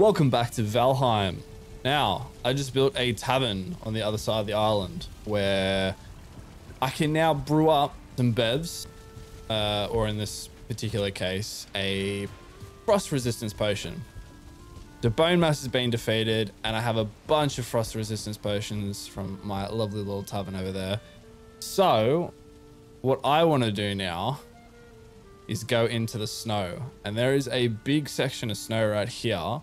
Welcome back to Valheim. Now, I just built a tavern on the other side of the island where I can now brew up some bevs, uh, or in this particular case, a frost resistance potion. The Bonemass has been defeated, and I have a bunch of frost resistance potions from my lovely little tavern over there. So, what I want to do now is go into the snow. And there is a big section of snow right here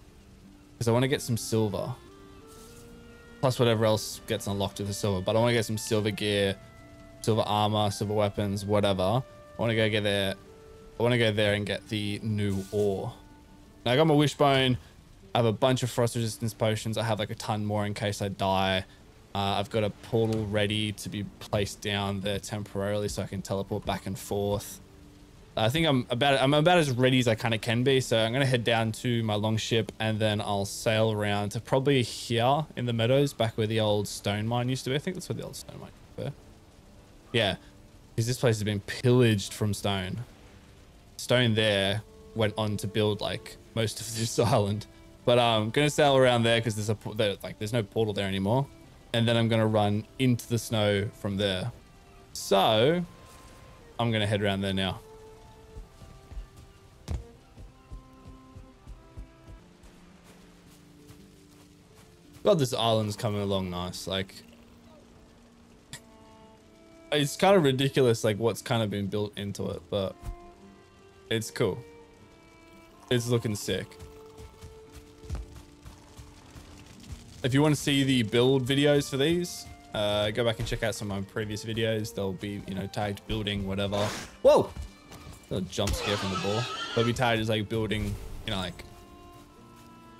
because I want to get some silver. Plus whatever else gets unlocked with the silver. But I want to get some silver gear, silver armor, silver weapons, whatever. I want to go get there. I want to go there and get the new ore. Now I got my wishbone. I have a bunch of frost resistance potions. I have like a ton more in case I die. Uh, I've got a portal ready to be placed down there temporarily so I can teleport back and forth. I think I'm about I'm about as ready as I kind of can be. So I'm gonna head down to my longship and then I'll sail around to probably here in the meadows, back where the old stone mine used to be. I think that's where the old stone mine was. Yeah, because this place has been pillaged from stone. Stone there went on to build like most of this island, but I'm um, gonna sail around there because there's a like there's no portal there anymore, and then I'm gonna run into the snow from there. So I'm gonna head around there now. God, this island's coming along nice. Like, it's kind of ridiculous, like what's kind of been built into it, but it's cool. It's looking sick. If you want to see the build videos for these, uh, go back and check out some of my previous videos. They'll be, you know, tagged building, whatever. Whoa! A jump scare from the ball. They'll be tagged as like building, you know, like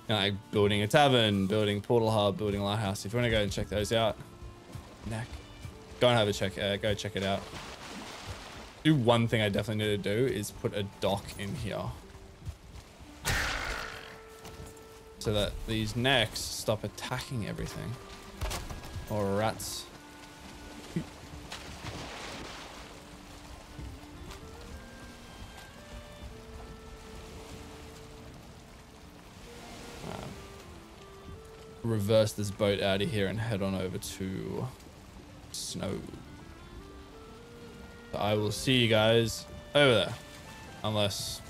like building a tavern, building portal hub, building lighthouse. If you want to go and check those out, neck, go and have a check. Uh, go check it out. Do one thing I definitely need to do is put a dock in here, so that these necks stop attacking everything. Or rats. Reverse this boat out of here and head on over to snow. I will see you guys over there. Unless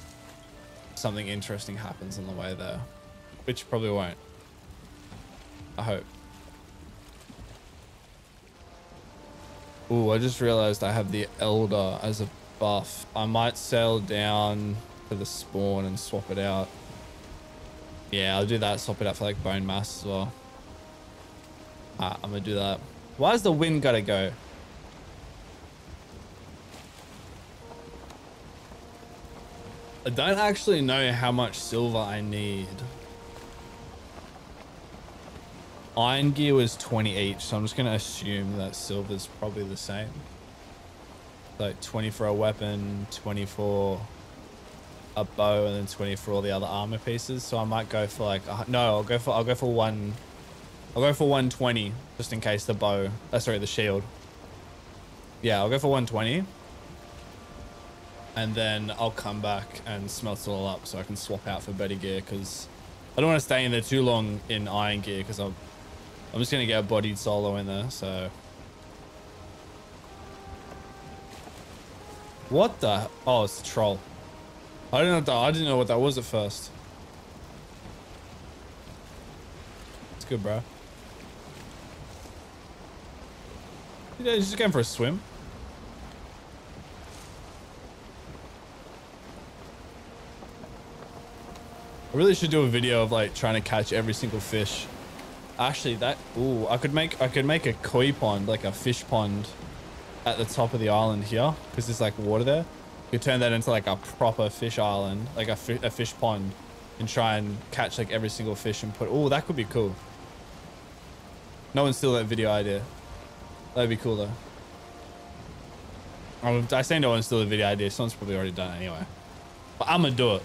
something interesting happens on the way there. Which probably won't. I hope. Oh, I just realized I have the Elder as a buff. I might sail down to the spawn and swap it out. Yeah, I'll do that. Swap it out for like Bonemass as well. Ah, I'm gonna do that. Why's the wind gotta go? I don't actually know how much silver I need. Iron gear was 20 each, so I'm just gonna assume that silver's probably the same. Like 20 for a weapon, 20 for a bow and then 20 for all the other armor pieces. So I might go for like, uh, no, I'll go for, I'll go for one, I'll go for 120 just in case the bow, uh, sorry, the shield. Yeah, I'll go for 120. And then I'll come back and smelt it all up so I can swap out for better gear because I don't want to stay in there too long in iron gear because I'm, I'm just going to get a bodied solo in there. So. What the? Oh, it's a troll. I didn't know I didn't know what that was at first. It's good, bro. Yeah, he's just going for a swim. I really should do a video of like trying to catch every single fish. Actually, that ooh, I could make I could make a koi pond, like a fish pond, at the top of the island here, because there's like water there could turn that into like a proper fish island, like a, fi a fish pond, and try and catch like every single fish and put. Oh, that could be cool. No one steal that video idea. That'd be cool though. I say no one steal the video idea. Someone's probably already done it anyway. But I'm gonna do it.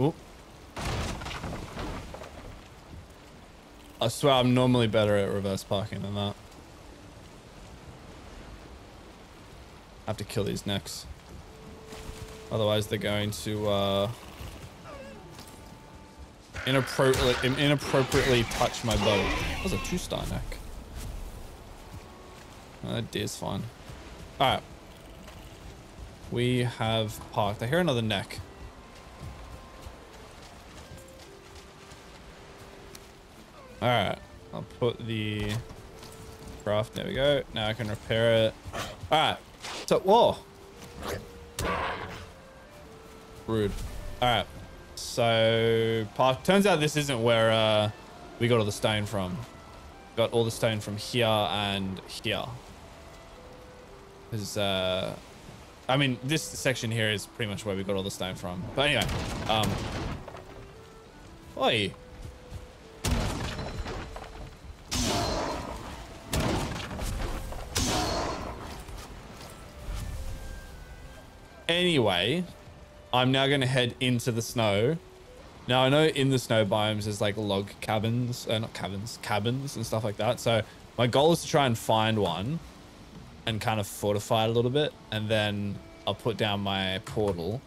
Oop. I swear I'm normally better at reverse parking than that. I have to kill these necks. Otherwise, they're going to uh, inappropriately, inappropriately touch my boat. That was a two-star neck. Oh, that deer's fine. All right. We have parked. I hear another neck. All right. I'll put the craft. There we go. Now I can repair it. All right. So, whoa. Rude. All right. So, park. Turns out this isn't where uh, we got all the stone from. Got all the stone from here and here. Because, uh, I mean, this section here is pretty much where we got all the stone from. But anyway, um, oi. Anyway, I'm now going to head into the snow. Now, I know in the snow biomes, there's like log cabins, uh, not cabins, cabins and stuff like that. So my goal is to try and find one and kind of fortify it a little bit. And then I'll put down my portal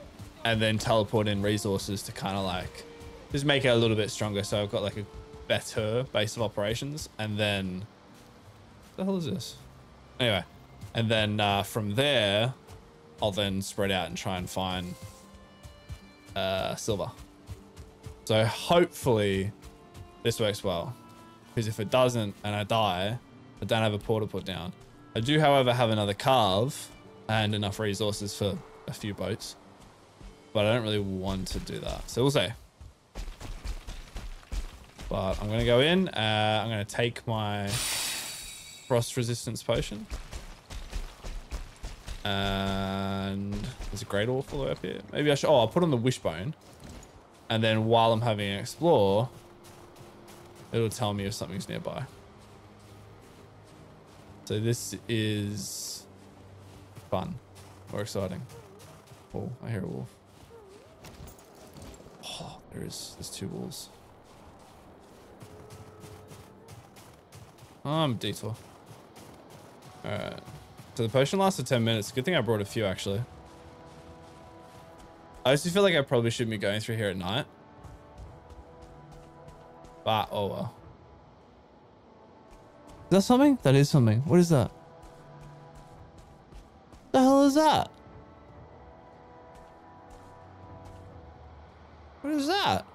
and then teleport in resources to kind of like just make it a little bit stronger. So I've got like a better base of operations. And then, the hell is this? Anyway, and then uh, from there, I'll then spread out and try and find uh, silver. So hopefully this works well. Because if it doesn't and I die, I don't have a portal put down. I do, however, have another karve and enough resources for a few boats. But I don't really want to do that. So we'll see. But I'm going to go in. Uh, I'm going to take my frost resistance potion. And there's a great awful all the way up here. Maybe I should... Oh, I'll put on the wishbone. And then while I'm having an explore, it'll tell me if something's nearby. So this is fun or exciting. Oh, I hear a wolf. Oh, there's there's two wolves. Um, detour. Alright. So the potion lasted 10 minutes. Good thing I brought a few, actually. I just feel like I probably shouldn't be going through here at night. But, oh well. Is that something? That is something. What is that? The hell is that? What is that?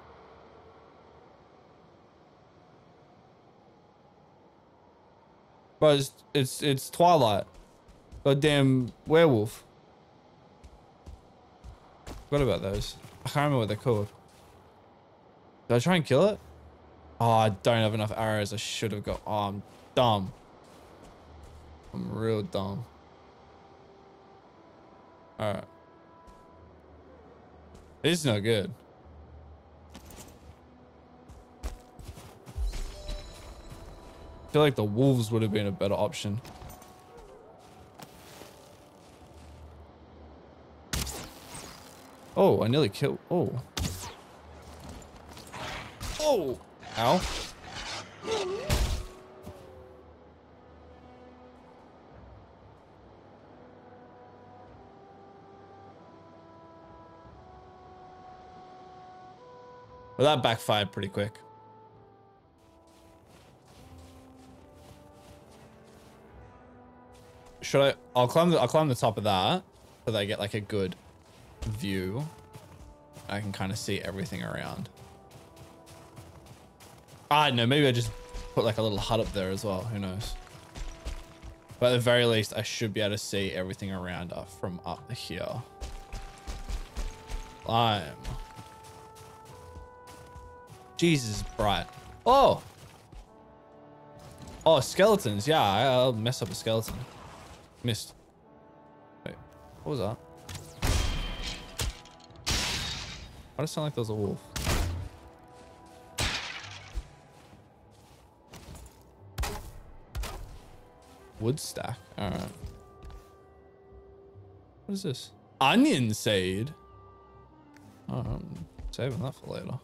But it's it's, it's Twilight. Goddamn werewolf. What about those. I can't remember what they're called. Did I try and kill it? Oh, I don't have enough arrows. I should have got. Oh, I'm dumb. I'm real dumb. Alright. This is not good. I feel like the wolves would have been a better option. Oh, I nearly killed. Oh. Oh. Ow. Well, that backfired pretty quick. Should I? I'll climb. The, I'll climb the top of that so that I get like a good view. I can kind of see everything around. I don't know. Maybe I just put like a little hut up there as well. Who knows? But at the very least, I should be able to see everything around up from up here. Lime. Jesus, bright. Oh! Oh, skeletons. Yeah, I'll mess up a skeleton. Missed. Wait, what was that? Why does it sound like there's a wolf? Wood stack. Alright. What is this? Onion seed? Oh, I'm saving that for later.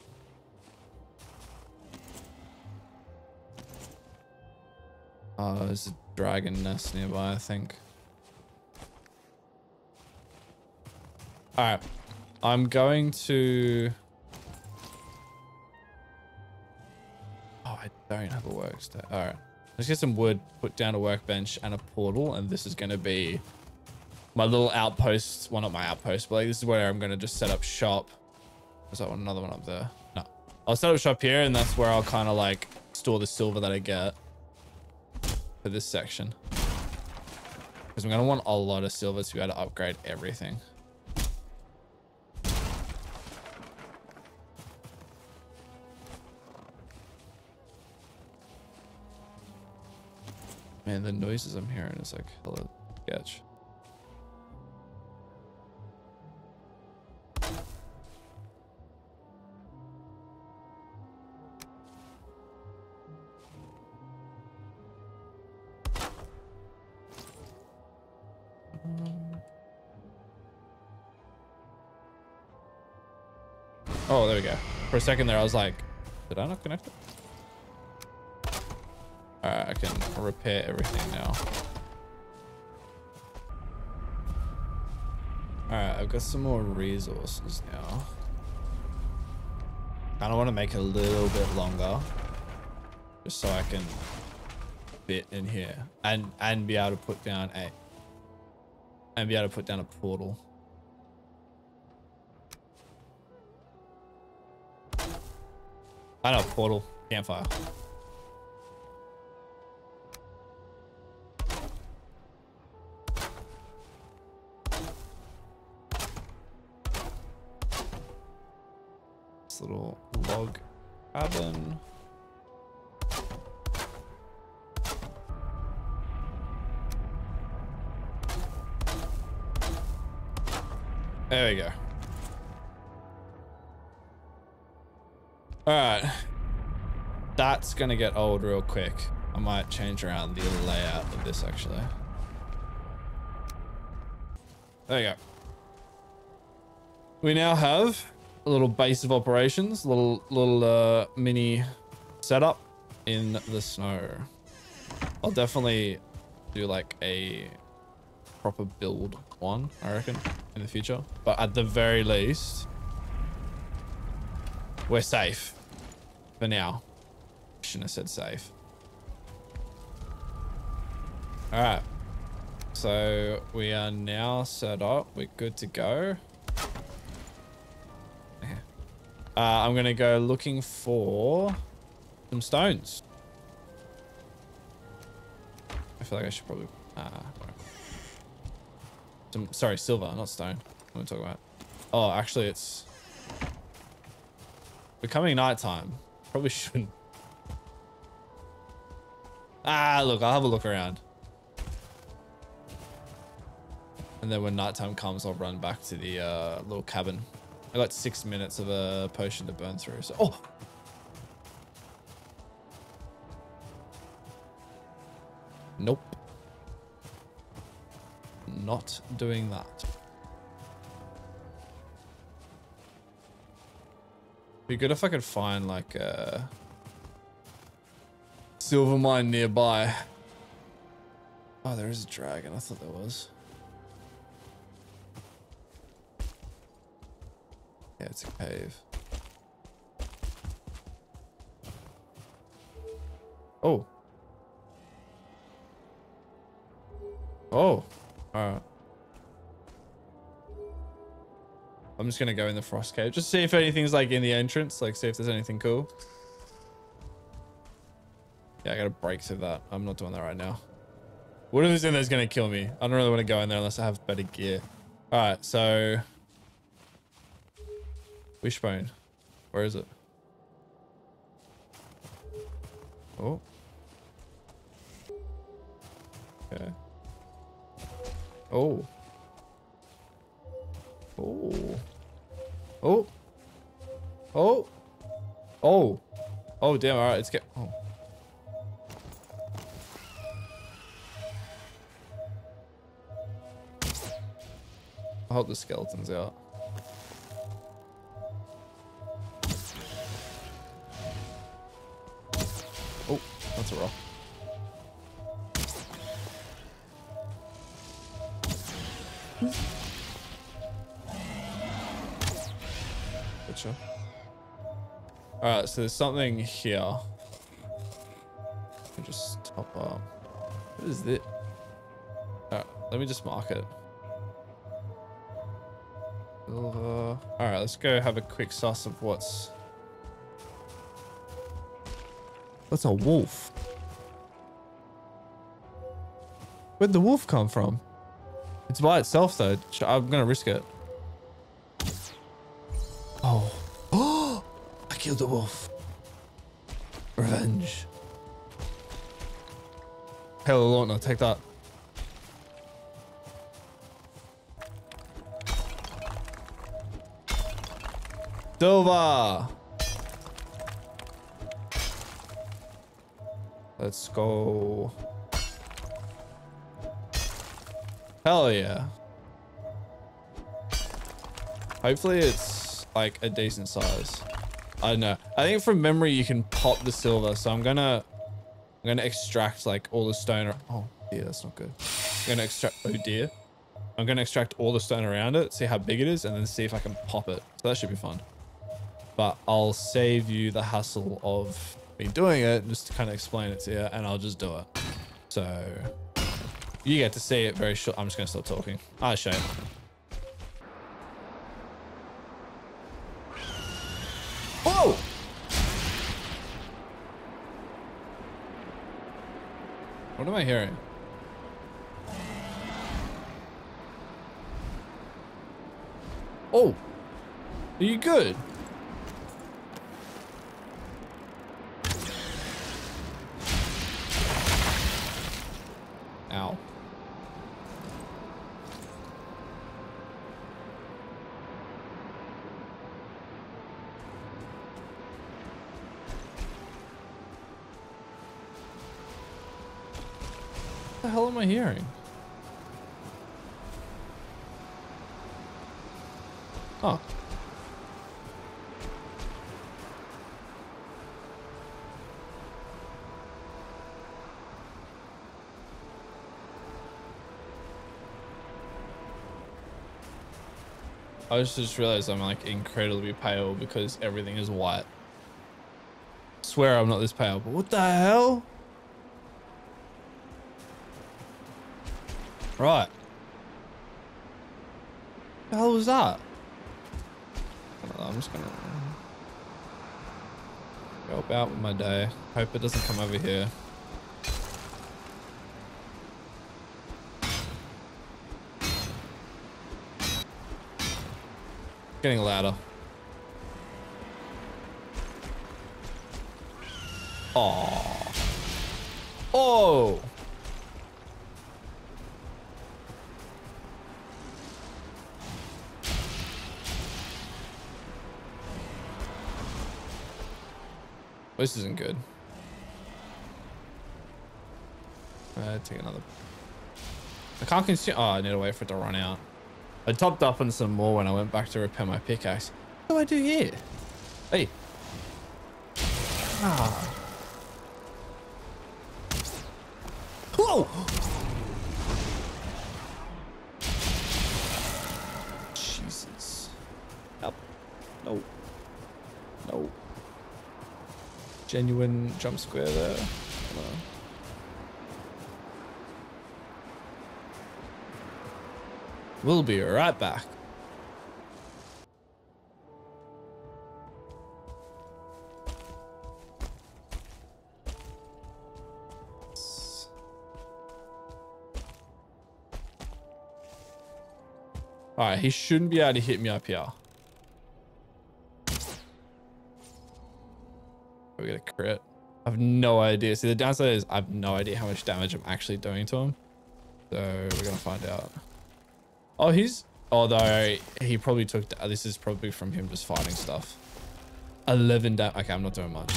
Oh, there's a dragon nest nearby, I think. Alright. I'm going to... Oh, I don't have a workstation. All right. Let's get some wood, put down a workbench and a portal. And this is going to be my little outpost. Well, not my outpost, but like this is where I'm going to just set up shop. Is that one? Another one up there? No. I'll set up shop here and that's where I'll kind of like store the silver that I get for this section. Because I'm going to want a lot of silver to be able to upgrade everything. Man, the noises I'm hearing is like hella sketch. Oh, there we go. For a second there, I was like, did I not connect it? Alright, I can repair everything now. Alright, I've got some more resources now. Kind of want to make it a little bit longer. Just so I can fit in here. And, and be able to put down a... And be able to put down a portal. I know, portal. Campfire. Going to get old real quick. I might change around the layout of this actually. There you go. We now have a little base of operations, little little uh, mini setup in the snow. I'll definitely do like a proper build one, I reckon, in the future. But at the very least, we're safe for now. Shouldn't have said safe. All right. So we are now set up. We're good to go. Uh, I'm going to go looking for some stones. I feel like I should probably... Uh, some, sorry, silver, not stone. What am I talking about? Oh, actually, it's becoming nighttime. Probably shouldn't. Ah, look, I'll have a look around. And then when nighttime comes, I'll run back to the uh, little cabin. I got six minutes of a potion to burn through. So, oh, nope, not doing that. Be good if I could find like a silver mine nearby. Oh, there is a dragon. I thought there was. Yeah, it's a cave. Oh. Oh. Alright. I'm just gonna go in the frost cave. Just see if anything's like in the entrance. Like see if there's anything cool. Yeah, I gotta break through that. I'm not doing that right now. What if there's in there's gonna kill me? I don't really want to go in there unless I have better gear. Alright, so Wishbone. Where is it? Oh. Okay. Oh. Oh. Oh. Oh. Oh. Oh, damn. All right. Let's get. Oh. Hope the skeleton's out. Oh, that's a rock. Gotcha. All right, so there's something here. Just top up. What is this? All right, let me just mark it. All right, let's go have a quick suss of what's. What's a wolf? Where'd the wolf come from? It's by itself though. I'm gonna risk it. Oh. Oh! I killed the wolf. Revenge. Hell, Lorna, take that. Silva. Let's go. Hell yeah. Hopefully it's like a decent size. I don't know. I think from memory you can pop the silver, so I'm gonna I'm gonna extract like all the stone. Oh dear, that's not good. I'm gonna extract. Oh dear. I'm gonna extract all the stone around it, see how big it is, and then see if I can pop it. So that should be fun. But I'll save you the hassle of me doing it, just to kind of explain it to you, and I'll just do it. So you get to see it very short. I'm just gonna stop talking. I'll show you. Whoa! What am I hearing? Oh! Are you good? I hearing? Oh. I just just realized I'm like incredibly pale because everything is white. Swear I'm not this pale, but what the hell? Right. The hell was that? I'm just gonna go about with my day. Hope it doesn't come over here. Getting louder. Oh. Oh. This isn't good. Uh, take another. I can't consume. Oh, I need to wait for it to run out. I topped up on some more when I went back to repair my pickaxe. What do I do here? Hey. Ah. Whoa! Genuine jump square there. We'll be right back. All right, he shouldn't be able to hit me up here. We get a crit. I have no idea. See, the downside is I have no idea how much damage I'm actually doing to him. So we're gonna find out. Oh, he's... Although he probably took... This is probably from him just fighting stuff. 11 damage. Okay, I'm not doing much.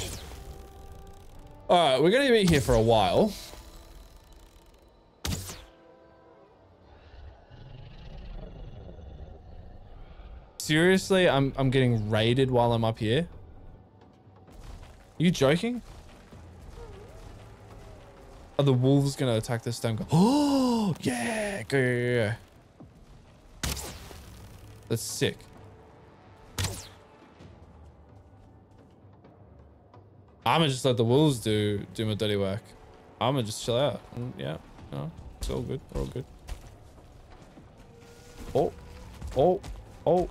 All right, we're going to be here for a while. Seriously, I'm, I'm getting raided while I'm up here you joking? Are the wolves gonna attack this damn? Oh yeah, go yeah, yeah. That's sick. I'ma just let the wolves do do my dirty work. I'ma just chill out. Mm, yeah, no, it's all good. All good. Oh, oh, oh.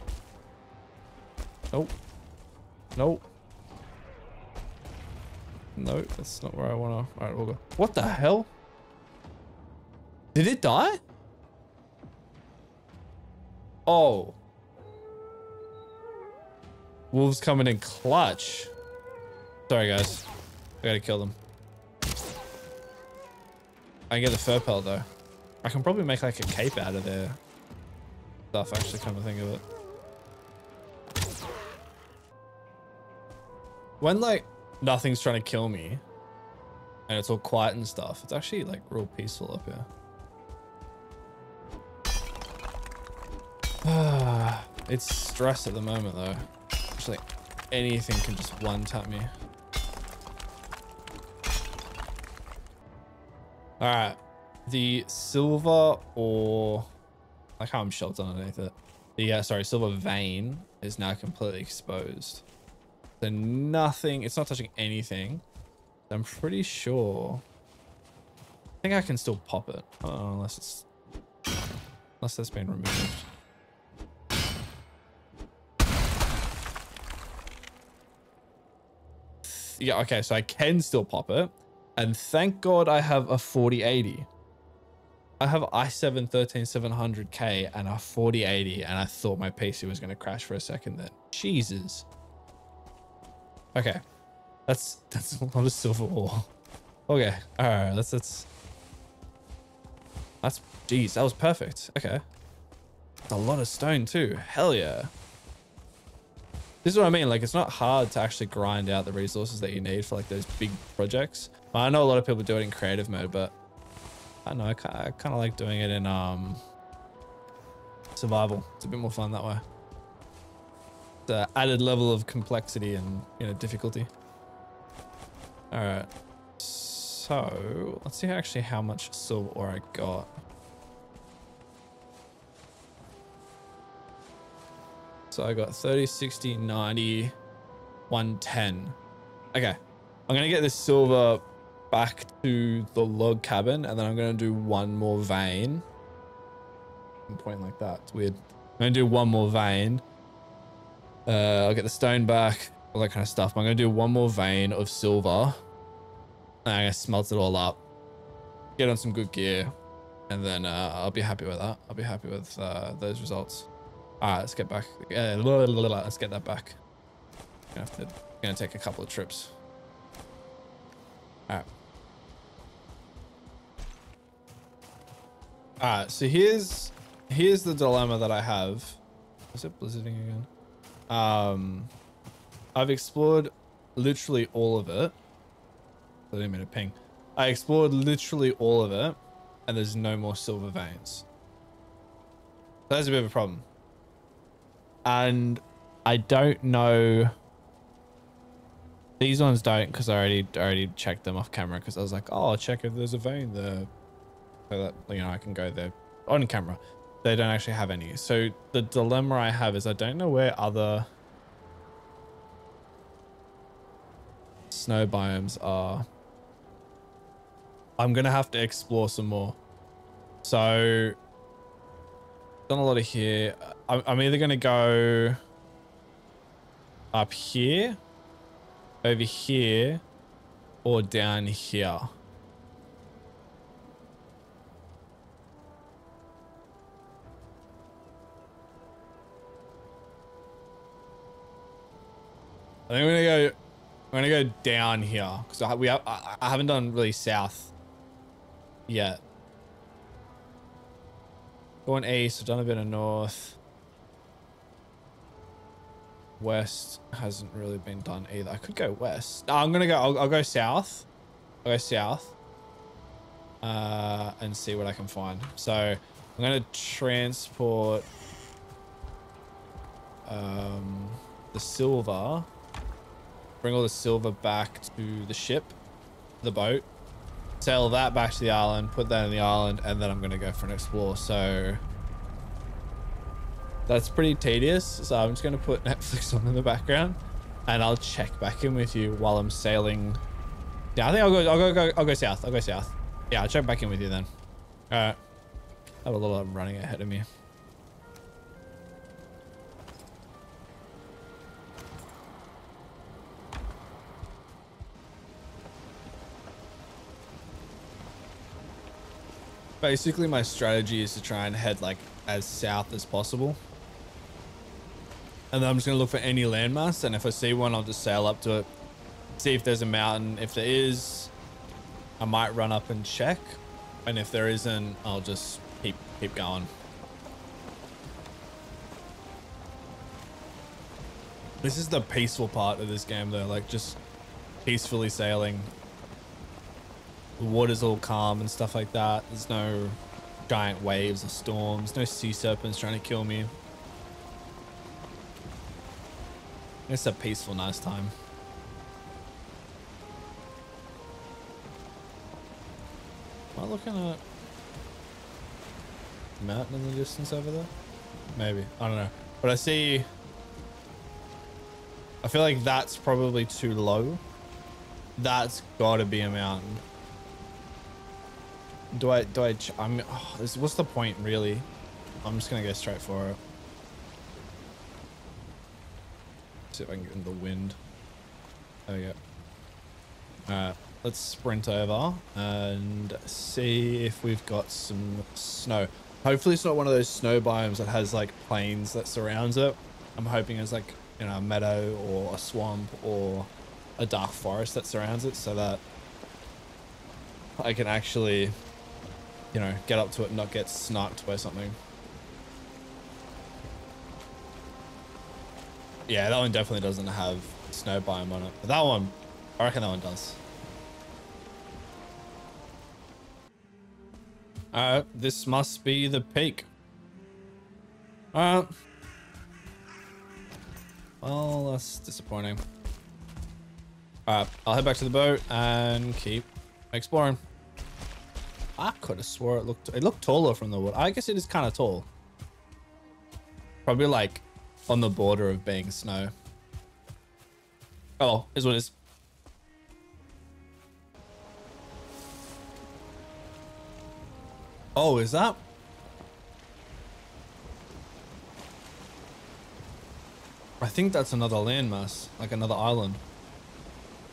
Nope. Nope. No, that's not where I wanna. All right, we'll go. What the hell? Did it die? Oh. Wolves coming in clutch. Sorry, guys. I gotta kill them. I get the fur pelt, though. I can probably make like a cape out of their stuff, actually, come to think of it. When, like, nothing's trying to kill me, and it's all quiet and stuff, it's actually, like, real peaceful up here. it's stress at the moment, though. It's like anything can just one-tap me. All right, the silver or how I'm sheltered underneath it. The uh, sorry, silver vein is now completely exposed. So nothing, it's not touching anything. I'm pretty sure. I think I can still pop it, uh, unless it's unless that's been removed. Yeah, okay, so I can still pop it. And thank God I have a 4080. I have i7 13700K and a 4080 and I thought my PC was going to crash for a second then. Jesus. Okay. That's that's a lot of silver ore. Okay. All right. That's that's that's geez, that was perfect. Okay. That's a lot of stone too. Hell yeah. This is what I mean. Like, it's not hard to actually grind out the resources that you need for like those big projects. I know a lot of people do it in creative mode, but I don't know. I kind of like doing it in um survival. It's a bit more fun that way. The added level of complexity and you know difficulty. All right. So let's see actually how much silver ore I got. So I got 30, 60, 90, 110. Okay. I'm to get this silver back to the log cabin and then I'm to do one more vein. I'm like that. It's weird. I'm to do one more vein. Uh, I'll get the stone back, all that kind of stuff. I'm going to do one more vein of silver. And I'm going to smelt it all up. Get on some good gear. And then uh, I'll be happy with that. I'll be happy with uh, those results. All right, let's get back. Uh, let's get that back. Gonna to. Gonna take a couple of trips. All right. All right. So here's here's the dilemma that I have. Is it blizzarding again? Um, I've explored literally all of it. I didn't mean to ping. I explored literally all of it, and there's no more silver veins. That's a bit of a problem and I don't know. These ones don't because I already already checked them off camera because I was like, oh, I'll check if there's a vein there, so that you know I can go there on camera. They don't actually have any. So the dilemma I have is I don't know where other snow biomes are. I'm gonna have to explore some more. So done a lot of here. I'm either going to go up here, over here, or down here. I think I'm gonna go. I'm gonna go down here because I, we have, I, I haven't done really south yet. Going east, I've done a bit of north. West hasn't really been done either. I could go west. No, I'm gonna go. I'll, I'll go south. I'll go south. Uh, and see what I can find. So I'm gonna transport um, the silver. Bring all the silver back to the ship, the boat. Sail that back to the island. Put that in the island, and then I'm gonna go for an explore. So that's pretty tedious. So I'm just going to put Netflix on in the background and I'll check back in with you while I'm sailing. Yeah, I think I'll go. I'll go. go I'll go south. I'll go south. Yeah, I'll check back in with you then. All right. I have a little running ahead of me. Basically, my strategy is to try and head like as south as possible. And then I'm just going to look for any landmass. And if I see one, I'll just sail up to it. See if there's a mountain. If there is, I might run up and check. And if there isn't, I'll just keep keep going. This is the peaceful part of this game though, like just peacefully sailing the water's all calm and stuff like that. There's no giant waves or storms, no sea serpents trying to kill me. It's a peaceful, nice time. Am I looking at a mountain in the distance over there? Maybe. I don't know. But I see... I feel like that's probably too low. That's got to be a mountain. Do I, do I, I'm, oh, this, what's the point really? I'm just going to go straight for it. See if I can get in the wind. There we go. Alright, let's sprint over and see if we've got some snow. Hopefully it's not one of those snow biomes that has like plains that surrounds it. I'm hoping it's like, you know, a meadow or a swamp or a dark forest that surrounds it so that I can actually you know, get up to it and not get sniped by something. Yeah, that one definitely doesn't have snow biome on it. But that one, I reckon that one does. Alright, this must be the peak. Alright. Well, that's disappointing. Alright, I'll head back to the boat and keep exploring. I could have swore it looked it looked taller from the wood. I guess it is kind of tall. Probably like on the border of being snow. Oh, is what it is. Oh, is that? I think that's another landmass, like another island.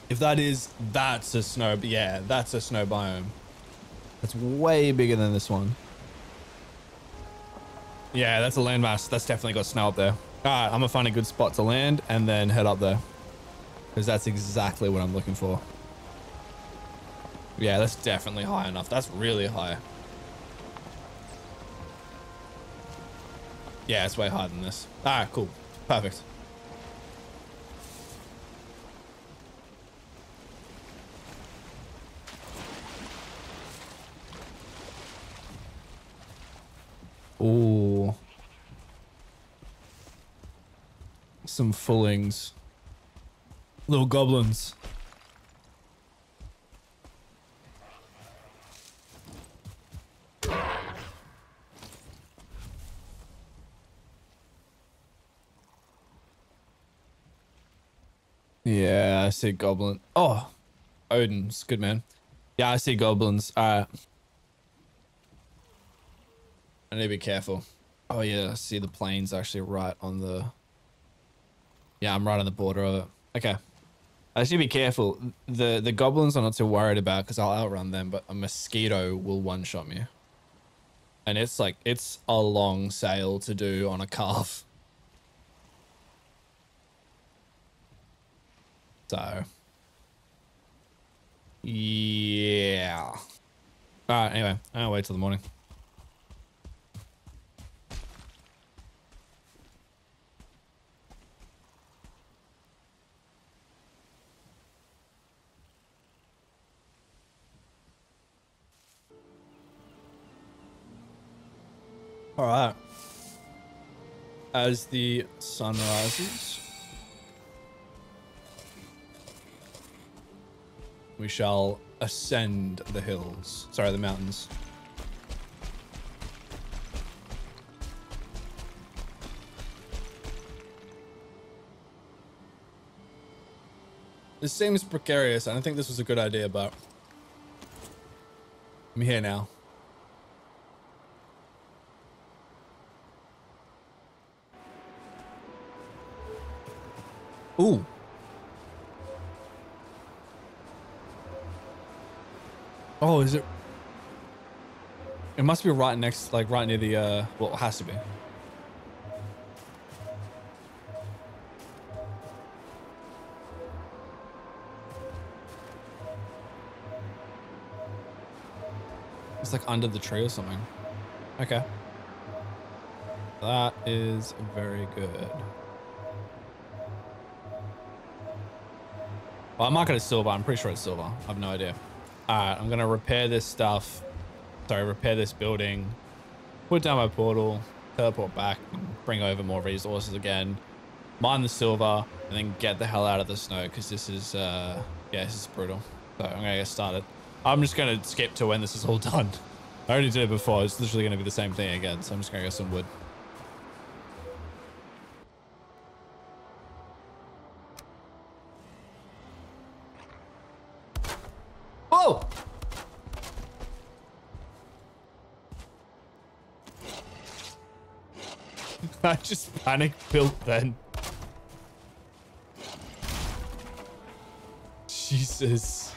If that is, that's a snow. Yeah, that's a snow biome. That's way bigger than this one. Yeah, that's a landmass. That's definitely got snow up there. All right, I'm gonna find a good spot to land and then head up there. Because that's exactly what I'm looking for. Yeah, that's definitely high enough. That's really high. Yeah, it's way higher than this. All right, cool. Perfect. Ooh. Some Fulings. Little goblins. Yeah, I see goblin. Oh, Odin's good man. Yeah, I see goblins. All right. I need to be careful. Oh yeah, I see the plane's actually right on the... Yeah, I'm right on the border of it. Okay. I should be careful. The the goblins I'm not too worried about because I'll outrun them, but a mosquito will one-shot me. And it's like, it's a long sail to do on a calf. So. Yeah. Alright, anyway, I'll wait till the morning. All right. As the sun rises, we shall ascend the hills. Sorry, the mountains. This seems precarious. I don't think this was a good idea, but I'm here now. Ooh. Oh, is it? It must be right next, like right near the, uh, well, it has to be. It's like under the tree or something. Okay. That is very good. Well, I'm not going to silver. I'm pretty sure it's silver. I have no idea. All right, I'm going to repair this stuff. Sorry, repair this building. Put down my portal. Teleport back. bring over more resources again. Mine the silver. And then get the hell out of the snow. Because this is, uh, yeah, this is brutal. So I'm going to get started. I'm just going to skip to when this is all done. I already did it before. It's literally going to be the same thing again. So I'm just going to get some wood. Panic built then. Jesus.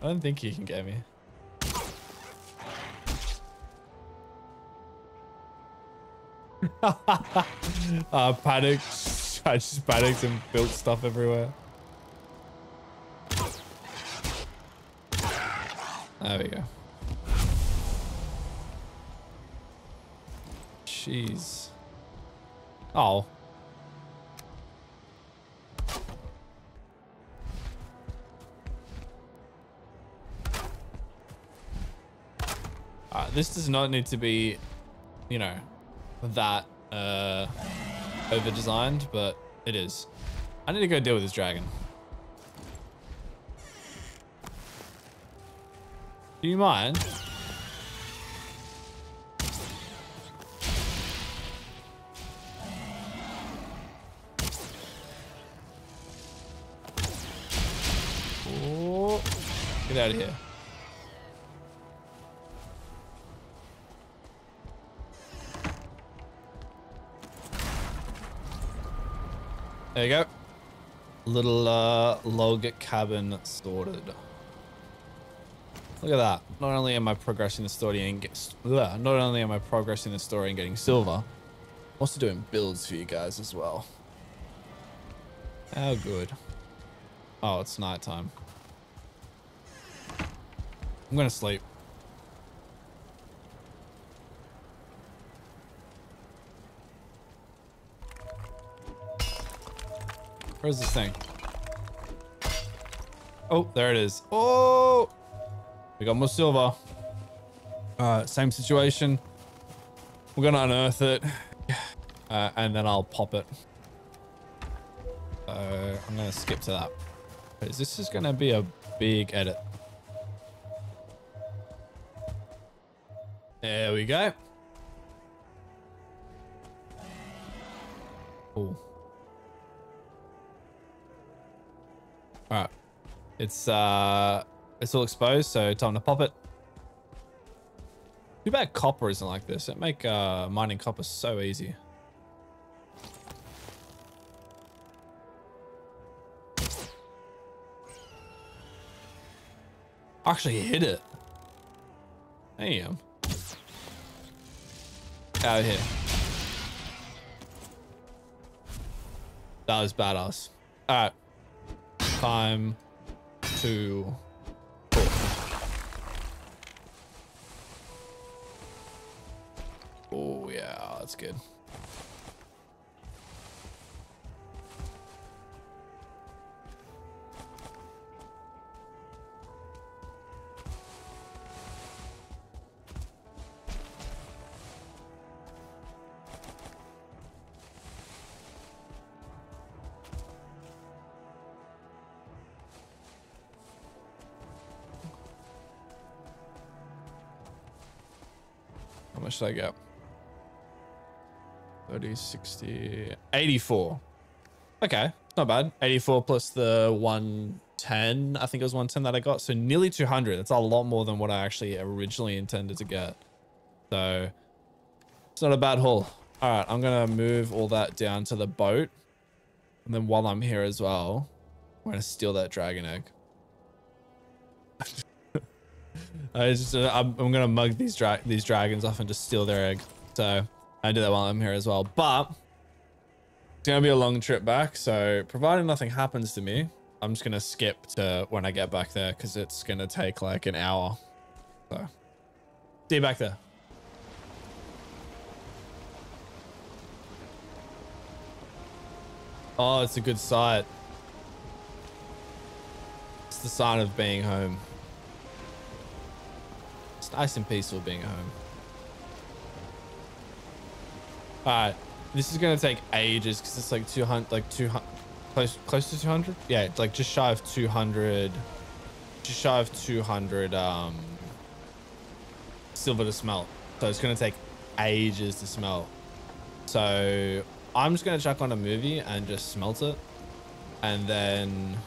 I don't think he can get me. uh, panicked. I just panicked and built stuff everywhere. There we go. Jeez. Oh. Uh, this does not need to be, you know, that uh, over designed, but it is. I need to go deal with this dragon. Do you mind? Get out of here. There you go. Little uh, log cabin sorted. Look at that. Not only am I progressing the story and get, not only am I progressing the story and getting silver, I'm also doing builds for you guys as well. How good. Oh, it's nighttime. I'm gonna sleep. Where's this thing? Oh, there it is. Oh! We got more silver. Uh, same situation. We're gonna unearth it. Uh, and then I'll pop it. Uh, I'm gonna skip to that. Because this is gonna be a big edit. We go. Cool. All right. It's uh it's all exposed, so time to pop it. Too bad copper isn't like this. It make uh mining copper so easy. Actually hit it. Damn. Out of here. That was badass. Alright time to Oh yeah, that's good. Much did I get? 30, 60, 84. Okay, Not bad. 84 plus the 110. I think it was 110 that I got. So nearly 200. That's a lot more than what I actually originally intended to get. So it's not a bad haul. All right, I'm going to move all that down to the boat. And then while I'm here as well, I'm going to steal that dragon egg. I just, uh, I'm, to mug these, dra these dragons off and just steal their egg. So I do that while I'm here as well. But it's to be a long trip back. So provided nothing happens to me, I'm just to skip to when I get back there because it's to take like an hour. So see you back there. Oh, it's a good sight. It's the sign of being home. It's nice and peaceful being at home. Alright. This is gonna take ages because it's like 200, like 200, close, close to 200? Yeah, it's like just shy of 200, just shy of 200 um, silver to smelt. So it's gonna take ages to smelt. So I'm just gonna chuck on a movie and just smelt it. And then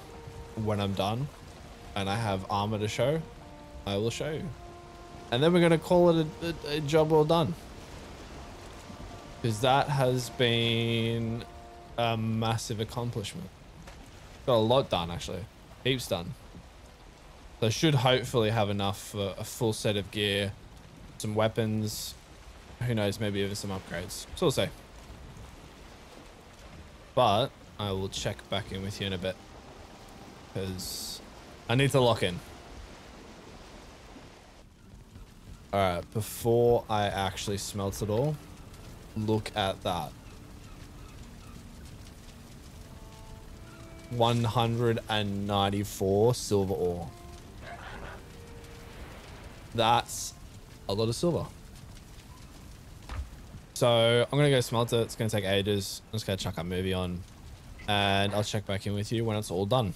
when I'm done and I have armor to show, I will show you. And then we're gonna call it a, a, a job well done. Because that has been a massive accomplishment. Got a lot done actually. Heaps done. So I should hopefully have enough for a full set of gear, some weapons, who knows, maybe even some upgrades. So we'll see. But I will check back in with you in a bit. Because I need to lock in. Alright, before I actually smelt it all, look at that. 194 silver ore. That's a lot of silver. So I'm gonna go smelt it. It's gonna take ages. I'm just gonna chuck a movie on, and I'll check back in with you when it's all done.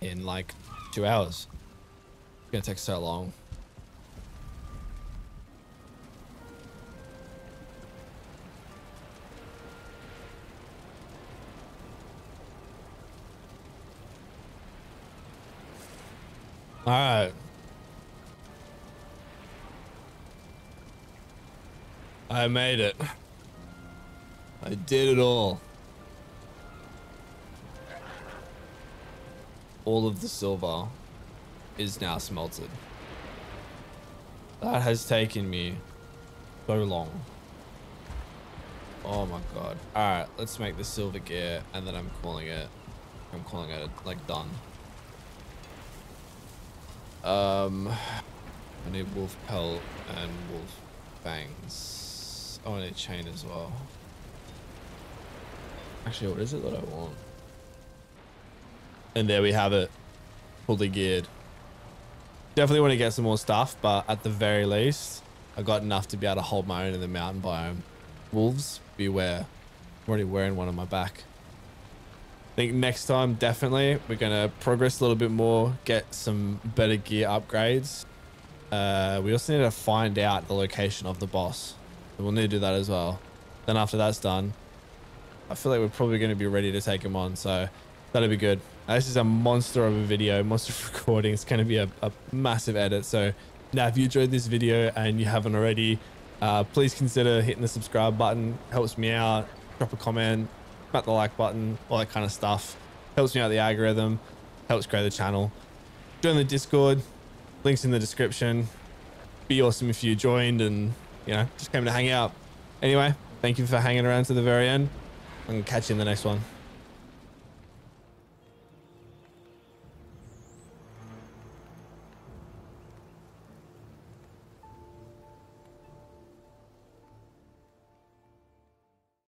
In like two hours. It's gonna take so long. All right. I made it. I did it all. All of the silver is now smelted. That has taken me so long. Oh my god. Alright, let's make the silver gear and then I'm calling it I'm calling it like done. Um, I need wolf pelt and wolf fangs. Oh, I need chain as well. Actually, what is it that I want? And there we have it. Fully geared. Definitely want to get some more stuff, but at the very least, I got enough to be able to hold my own in the mountain biome. Wolves, beware. I'm already wearing one on my back. I think next time, definitely, we're going to progress a little bit more, get some better gear upgrades. Uh, we also need to find out the location of the boss. We'll need to do that as well. Then after that's done, I feel like we're probably going to be ready to take him on. So that'll be good. This is a monster of a video, monster of recording. It's going to be a, a massive edit. So now if you enjoyed this video and you haven't already, uh, please consider hitting the subscribe button. Helps me out. Drop a comment, smack the like button, all that kind of stuff. Helps me out the algorithm, helps grow the channel. Join the Discord, links in the description. Be awesome if you joined and, you know, just came to hang out. Anyway, thank you for hanging around to the very end. I'm going to catch you in the next one.